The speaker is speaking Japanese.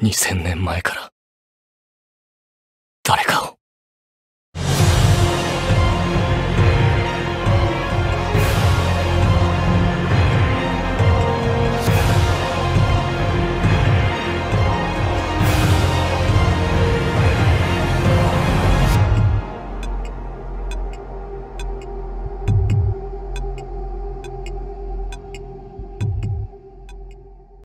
2000年前から。誰かを。